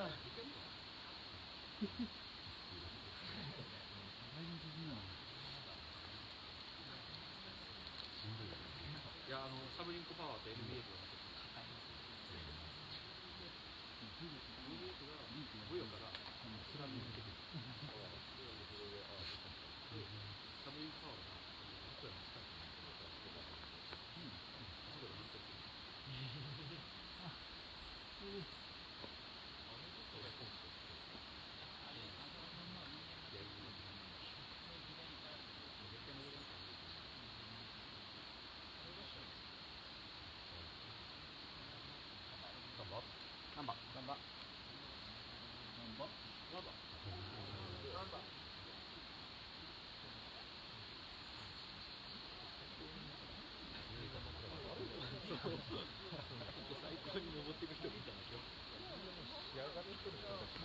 いやあのサブリンクパワーって NBA とかがブヨからスラムに抜けてるサブリンクパワーが僕らの近くにそこで満足頑張っナンバ頑張っナンバここ最高に登っていく人もいたんだけど。仕上がってる人たち